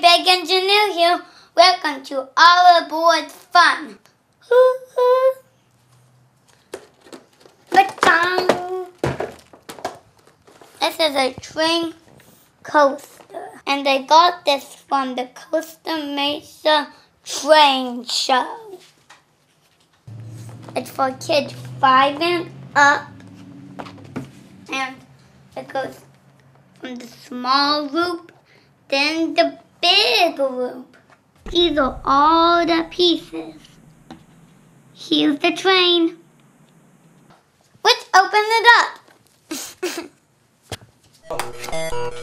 Big Engineer here. Welcome to All Aboard Fun. This is a train coaster, and I got this from the Costa Mesa Train Show. It's for kids five and up, and it goes from the small loop, then the big loop. These are all the pieces. Here's the train. Let's open it up.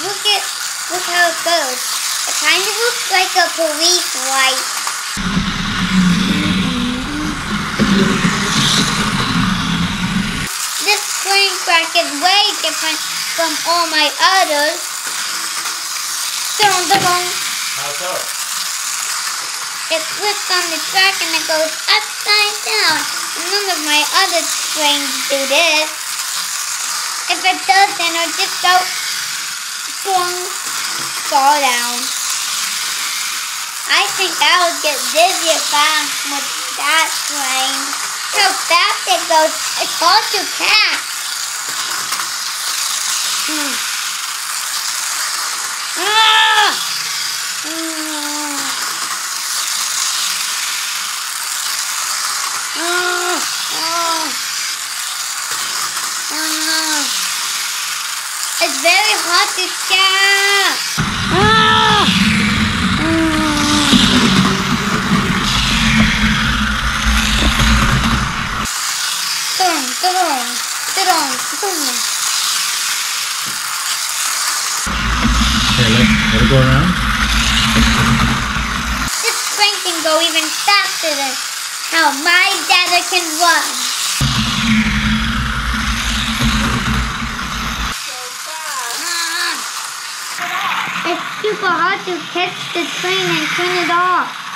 Look at look how it goes. It kind of looks like a police light. This train track is way different from all my others. Dun, dun, dun. How so? It flips on the track and it goes upside down. None of my other trains do this. If it does, then it'll just go boom, fall down. I think I would get dizzy if I with that train. How fast it goes. It's hard to catch. Hmm. Ah! Mm. Ah! Ah! Ah! It's very hot to catch. Ah! Dun, dun, dun, dun. Okay, let, let it go around. This train can go even faster than how my dada can run. super hard to catch the train and turn it off.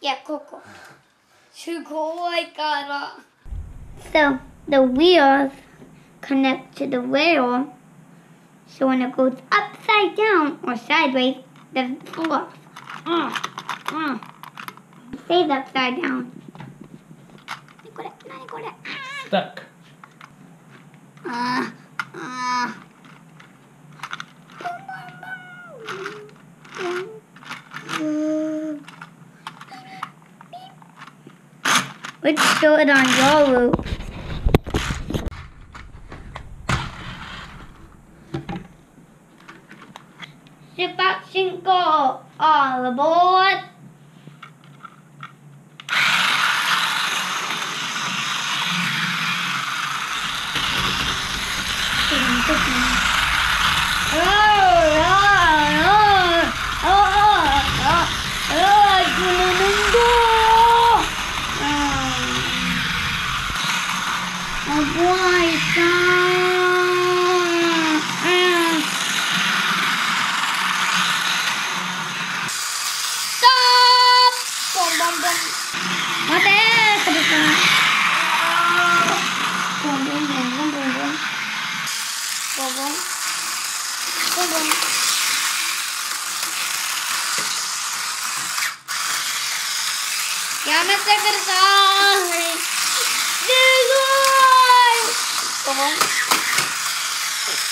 Yeah, Coco. すごいから。So the wheels connect to the rail. So when it goes upside down or sideways, the floor. Uh, uh, stayed upside down. Stuck. Uh, uh. Let's do it on your loop. Ship out, shingle, all aboard. Oh boy, God.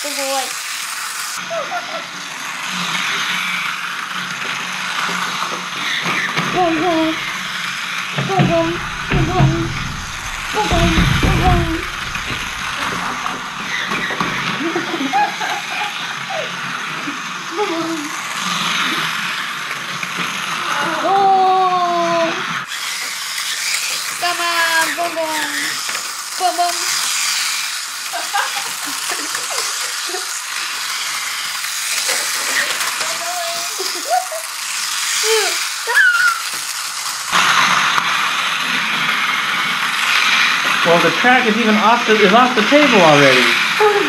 tôi vui. Bông bông Bông bông Bông bông Bông bông Bông bông Bông bông Oh Come on Bông bông Bông bông Well, the track is even off the is off the table already. Oh!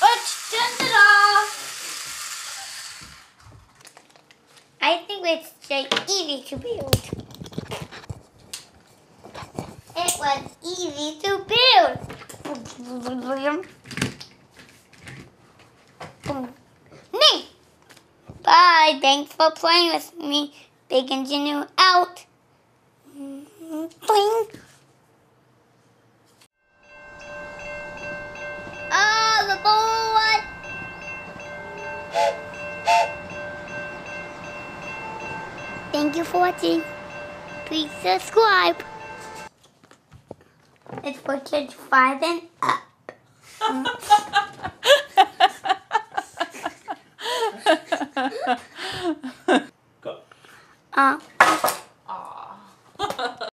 Let's turn it off. I think it's just easy to build. It was easy to build. Nick! Bye. Thanks for playing with me. Big Engineer out. Boing. All aboard! Thank you for watching. Please subscribe for kids five and up. Go. Uh,